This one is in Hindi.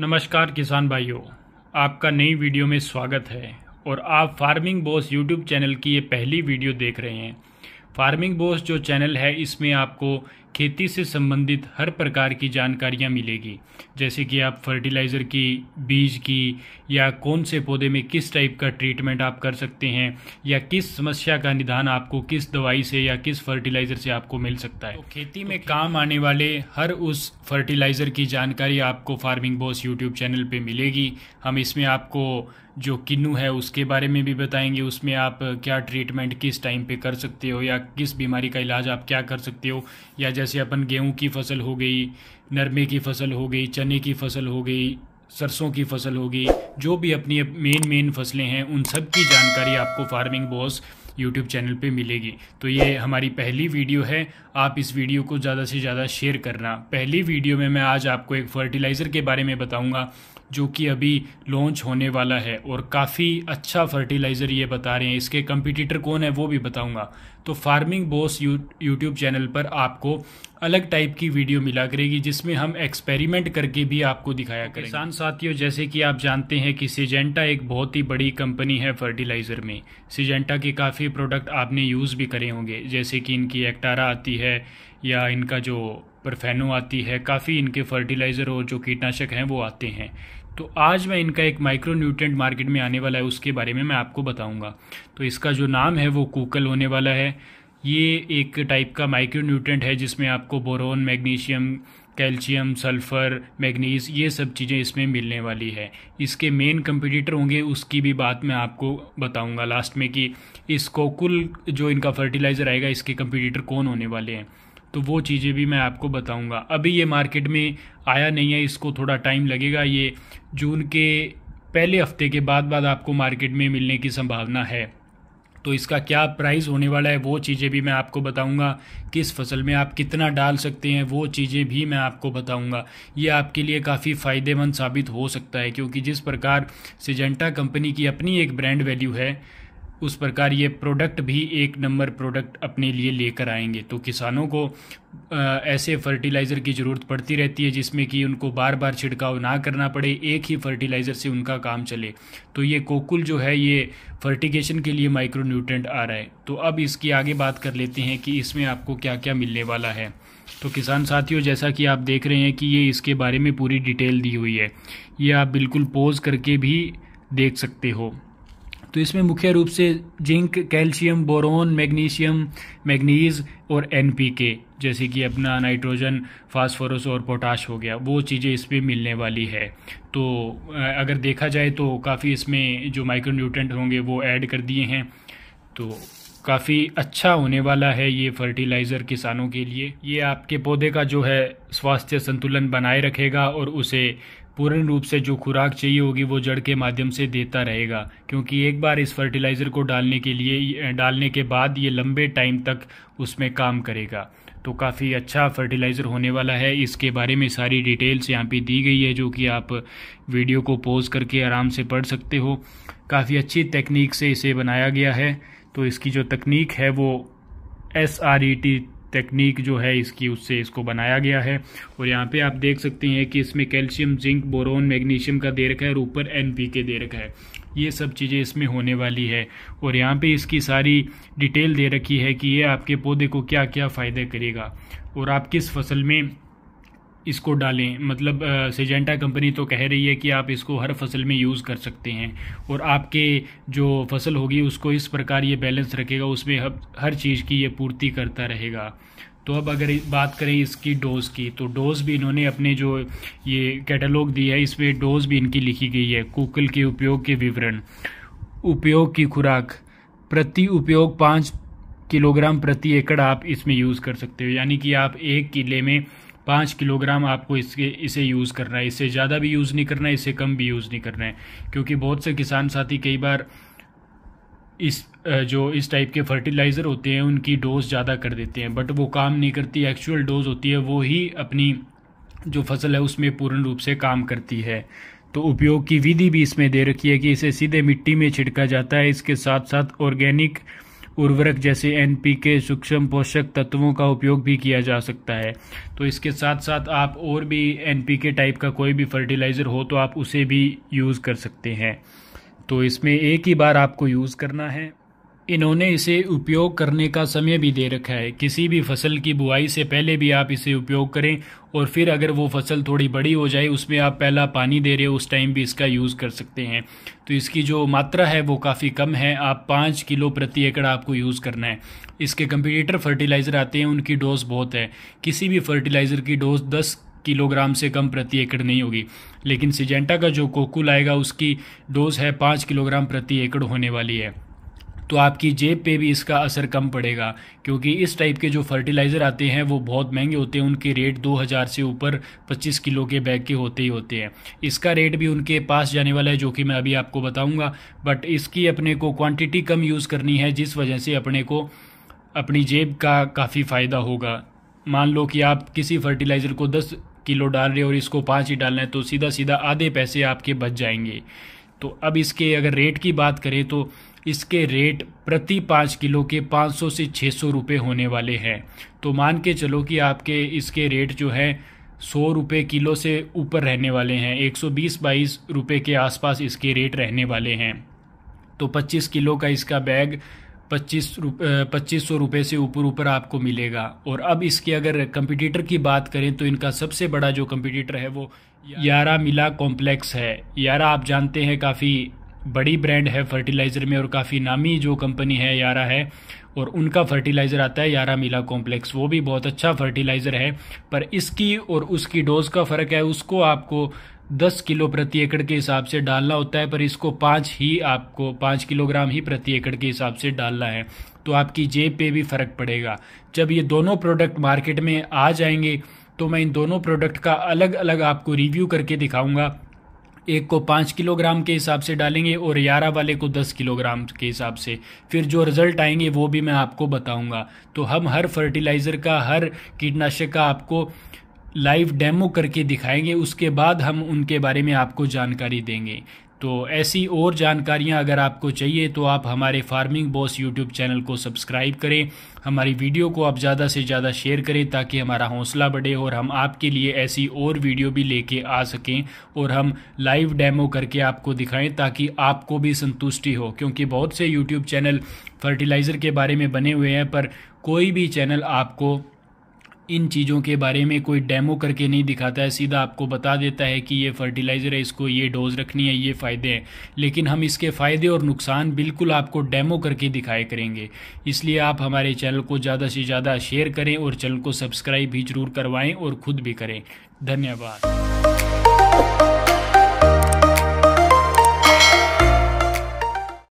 नमस्कार किसान भाइयों, आपका नई वीडियो में स्वागत है और आप फ़ार्मिंग बॉस यूट्यूब चैनल की ये पहली वीडियो देख रहे हैं। फ़ार्मिंग बॉस जो चैनल है, इसमें आपको खेती से संबंधित हर प्रकार की जानकारियाँ मिलेगी। जैसे कि आप फर्टिलाइज़र की बीज की या कौन से पौधे में किस टाइप का ट्रीटमेंट आप कर सकते हैं या किस समस्या का निदान आपको किस दवाई से या किस फर्टिलाइज़र से आपको मिल सकता है। तो खेती में काम आने वाले हर उस फर्टिलाइज़र की जानकारी आपको फ़ार्मिंग बॉस यूट्यूब चैनल पर मिलेगी। हम इसमें आपको जो किन्नू है, उसके बारे में भी बताएँगे। उसमें आप क्या ट्रीटमेंट किस टाइम पे कर सकते हो, या किस बीमारी का इलाज आप क्या कर सकते हो? या जैसे अपन गेहूँ की फ़सल हो गई, नरमे की फ़सल हो गई, चने की फ़सल हो गई, सरसों की फ़सल हो गई, जो भी अपनी मेन मेन फ़सलें हैं, उन सब की जानकारी आपको फ़ार्मिंग बॉस यूट्यूब चैनल पे मिलेगी। तो ये हमारी पहली वीडियो है। आप इस वीडियो को ज़्यादा से ज़्यादा शेयर करना। पहली वीडियो में मैं आज आपको एक फर्टिलाइज़र के बारे में बताऊँगा। जो कि अभी लॉन्च होने वाला है और काफ़ी अच्छा फर्टिलाइज़र ये बता रहे हैं। इसके कंपिटिटर कौन है वो भी बताऊँगा। तो फ़ार्मिंग बॉस यूट्यूब चैनल पर आपको अलग टाइप की वीडियो मिला करेगी, जिसमें हम एक्सपेरिमेंट करके भी आपको दिखाया करेंगे। किसान साथियों, जैसे कि आप जानते हैं कि सिजेंटा एक बहुत ही बड़ी कंपनी है फर्टिलाइज़र में। सिजेंटा के काफ़ी प्रोडक्ट आपने यूज़ भी करे होंगे, जैसे कि इनकी एक्टारा आती है या इनका जो परफेनो आती है, काफ़ी इनके फर्टिलाइज़र और जो कीटनाशक हैं, वो आते हैं। तो आज मैं इनका एक माइक्रो न्यूट्रेंट मार्केट में आने वाला है, उसके बारे में मैं आपको बताऊँगा। तो इसका जो नाम है, वो कूकल होने वाला है। ये एक टाइप का माइक्रो न्यूट्रेंट है, जिसमें आपको boron magnesium calcium sulphur manganese ये सब चीज़ें इसमें मिलने वाली है। इसके मेन कंपटीटर होंगे, उसकी भी बात मैं आपको बताऊँगा लास्ट में कि इस कोकुल जो इनका फर्टिलाइज़र आएगा, इसके कंपटीटर कौन होने वाले हैं। तो वो चीज़ें भी मैं आपको बताऊँगा। अभी ये मार्केट में आया नहीं है, इसको थोड़ा टाइम लगेगा। ये जून के पहले हफ़्ते के बाद बाद आपको मार्केट में मिलने की संभावना है। तो इसका क्या प्राइस होने वाला है, वो चीज़ें भी मैं आपको बताऊँगा। किस फ़सल में आप कितना डाल सकते हैं, वो चीज़ें भी मैं आपको बताऊँगा। ये आपके लिए काफ़ी फ़ायदेमंद साबित हो सकता है, क्योंकि जिस प्रकार सिजेंटा कंपनी की अपनी एक ब्रांड वैल्यू है उस प्रकार ये प्रोडक्ट भी एक नंबर प्रोडक्ट अपने लिए लेकर आएँगे। तो किसानों को ऐसे फर्टिलाइज़र की ज़रूरत पड़ती रहती है जिसमें कि उनको बार बार छिड़काव ना करना पड़े, एक ही फर्टिलाइज़र से उनका काम चले। तो ये कोकुल जो है, ये फर्टिगेशन के लिए माइक्रो न्यूट्रेंट आ रहा है। तो अब इसकी आगे बात कर लेते हैं कि इसमें आपको क्या क्या मिलने वाला है। तो किसान साथियों, जैसा कि आप देख रहे हैं कि ये इसके बारे में पूरी डिटेल दी हुई है। ये आप बिल्कुल पोज करके भी देख सकते हो। तो इसमें मुख्य रूप से zinc, calcium, boron, magnesium, manganese और एनपीके जैसे कि अपना नाइट्रोजन, फास्फोरस और पोटाश हो गया, वो चीज़ें इसमें मिलने वाली है। तो अगर देखा जाए तो काफ़ी इसमें जो माइक्रोन्यूट्रेंट होंगे वो ऐड कर दिए हैं। तो काफ़ी अच्छा होने वाला है ये फर्टिलाइज़र किसानों के लिए। ये आपके पौधे का जो है स्वास्थ्य संतुलन बनाए रखेगा और उसे पूर्ण रूप से जो खुराक चाहिए होगी वो जड़ के माध्यम से देता रहेगा, क्योंकि एक बार इस फर्टिलाइज़र को डालने के लिए डालने के बाद ये लंबे टाइम तक उसमें काम करेगा। तो काफ़ी अच्छा फर्टिलाइज़र होने वाला है। इसके बारे में सारी डिटेल्स यहाँ पे दी गई है, जो कि आप वीडियो को पोज करके आराम से पढ़ सकते हो। काफ़ी अच्छी तकनीक से इसे बनाया गया है। तो इसकी जो तकनीक है वो S R E T technique जो है इसकी, उससे इसको बनाया गया है। और यहाँ पे आप देख सकते हैं कि इसमें कैल्शियम, जिंक, बोरोन, मैग्नीशियम का दे रखा है और ऊपर एन के दे रखा है। ये सब चीज़ें इसमें होने वाली है। और यहाँ पे इसकी सारी डिटेल दे रखी है कि ये आपके पौधे को क्या क्या फ़ायदे करेगा। और आप किस फ़सल में इसको डालें। मतलब सिजेंटा कंपनी तो कह रही है कि आप इसको हर फ़सल में यूज़ कर सकते हैं और आपके जो फ़सल होगी उसको इस प्रकार ये बैलेंस रखेगा, उसमें हर चीज़ की ये पूर्ति करता रहेगा। तो अब अगर बात करें इसकी डोज़ की तो डोज़ भी इन्होंने अपने जो ये कैटलॉग दिया है, इसमें डोज़ भी इनकी लिखी गई है, कुकल के उपयोग के विवरण। उपयोग की खुराक, प्रति उपयोग पाँच किलोग्राम प्रति एकड़ आप इसमें यूज़ कर सकते हो, यानी कि आप एक किले में पाँच किलोग्राम आपको इसके, इसे यूज़ करना है इससे ज़्यादा भी यूज़ नहीं करना है इससे कम भी यूज़ नहीं करना है। क्योंकि बहुत से किसान साथी कई बार इस जो इस टाइप के फर्टिलाइज़र होते हैं, उनकी डोज ज़्यादा कर देते हैं। बट वो काम नहीं करती एक्चुअल डोज होती है, वो ही अपनी जो फ़सल है, उसमें पूर्ण रूप से काम करती है। तो उपयोग की विधि भी इसमें दे रखी है कि इसे सीधे मिट्टी में छिड़का जाता है, इसके साथ साथ ऑर्गेनिक उर्वरक जैसे एन के सूक्ष्म पोषक तत्वों का उपयोग भी किया जा सकता है। तो इसके साथ साथ आप और भी एन के टाइप का कोई भी फर्टिलाइज़र हो तो आप उसे भी यूज़ कर सकते हैं। तो इसमें एक ही बार आपको यूज़ करना है। इन्होंने इसे उपयोग करने का समय भी दे रखा है। किसी भी फ़सल की बुआई से पहले भी आप इसे उपयोग करें और फिर अगर वो फ़सल थोड़ी बड़ी हो जाए, उसमें आप पहला पानी दे रहे हो, उस टाइम भी इसका यूज़ कर सकते हैं। तो इसकी जो मात्रा है वो काफ़ी कम है। आप पाँच किलो प्रति एकड़ आपको यूज़ करना है। इसके कंपीटर फर्टिलाइज़र आते हैं, उनकी डोज बहुत है। किसी भी फर्टिलाइज़र की डोज दस किलोग्राम से कम प्रति एकड़ नहीं होगी। लेकिन सिजेंटा का जो कोकुल आएगा, उसकी डोज है पाँच किलोग्राम प्रति एकड़ होने वाली है। तो आपकी जेब पे भी इसका असर कम पड़ेगा, क्योंकि इस टाइप के जो फर्टिलाइज़र आते हैं, वो बहुत महँगे होते हैं। उनके रेट 2000 से ऊपर 25 किलो के बैग के होते ही होते हैं। इसका रेट भी उनके पास जाने वाला है, जो कि मैं अभी आपको बताऊँगा। बट इसकी अपने को क्वान्टिटी कम यूज़ करनी है, जिस वजह से अपने को अपनी जेब का काफ़ी फ़ायदा होगा। मान लो कि आप किसी फर्टिलाइज़र को दस किलो डाल रहे हो और इसको पाँच ही डालना है तो सीधा सीधा आधे पैसे आपके बच जाएँगे। तो अब इसके अगर रेट की बात करें तो इसके रेट प्रति पाँच किलो के 500 से 600 रुपए होने वाले हैं। तो मान के चलो कि आपके इसके रेट जो है सौ रुपये किलो से ऊपर रहने वाले हैं 120 बाईस रुपये के आसपास इसके रेट रहने वाले हैं। तो 25 किलो का इसका बैग पच्चीस पच्चीस सौ रुपये से ऊपर ऊपर आपको मिलेगा। और अब इसके अगर कंपटीटर की बात करें तो इनका सबसे बड़ा जो कंपटीटर है वो यारा मिला कॉम्प्लेक्स है। यारा आप जानते हैं काफ़ी बड़ी ब्रांड है फर्टिलाइज़र में और काफ़ी नामी जो कंपनी है यारा है और उनका फर्टिलाइज़र आता है यारा मिला कॉम्प्लेक्स वो भी बहुत अच्छा फर्टिलाइज़र है, पर इसकी और उसकी डोज का फ़र्क है, उसको आपको दस किलो प्रति एकड़ के हिसाब से डालना होता है, पर इसको पाँच ही आपको, पाँच किलोग्राम ही प्रति एकड़ के हिसाब से डालना है। तो आपकी जेब पे भी फ़र्क पड़ेगा। जब ये दोनों प्रोडक्ट मार्केट में आ जाएँगे तो मैं इन दोनों प्रोडक्ट का अलग अलग आपको रिव्यू करके दिखाऊँगा। एक को पाँच किलोग्राम के हिसाब से डालेंगे और ग्यारह वाले को दस किलोग्राम के हिसाब से। फिर जो रिज़ल्ट आएँगे, वो भी मैं आपको बताऊँगा। तो हम हर फर्टिलाइज़र का, हर कीटनाशक का आपको लाइव डेमो करके दिखाएँगे। उसके बाद हम उनके बारे में आपको जानकारी देंगे। तो ऐसी और जानकारियाँ अगर आपको चाहिए तो आप हमारे फ़ार्मिंग बॉस यूट्यूब चैनल को सब्सक्राइब करें। हमारी वीडियो को आप ज़्यादा से ज़्यादा शेयर करें ताकि हमारा हौसला बढ़े और हम आपके लिए ऐसी और वीडियो भी लेके आ सकें और हम लाइव डेमो करके आपको दिखाएँ ताकि आपको भी संतुष्टि हो। क्योंकि बहुत से यूट्यूब चैनल फर्टिलाइज़र के बारे में बने हुए हैं, पर कोई भी चैनल आपको इन चीज़ों के बारे में कोई डेमो करके नहीं दिखाता है, सीधा आपको बता देता है कि ये फर्टिलाइज़र है, इसको ये डोज रखनी है, ये फ़ायदे हैं। लेकिन हम इसके फ़ायदे और नुकसान बिल्कुल आपको डेमो करके दिखाए करेंगे। इसलिए आप हमारे चैनल को ज़्यादा से ज़्यादा शेयर करें और चैनल को सब्सक्राइब भी ज़रूर करवाएँ और ख़ुद भी करें। धन्यवाद।